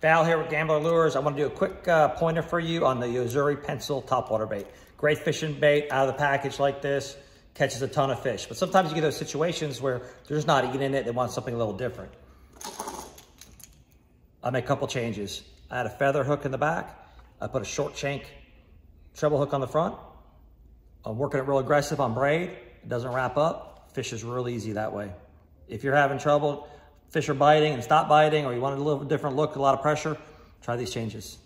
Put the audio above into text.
Val here with Gambler Lures. I want to do a quick uh, pointer for you on the Yo-Zuri pencil topwater bait. Great fishing bait out of the package like this, catches a ton of fish. But sometimes you get those situations where they're just not eating it, they want something a little different. I made a couple changes. I had a feather hook in the back. I put a short shank treble hook on the front. I'm working it real aggressive on braid. It doesn't wrap up. Fish is real easy that way. If you're having trouble, fish are biting and stop biting, or you want a little different look, a lot of pressure, try these changes.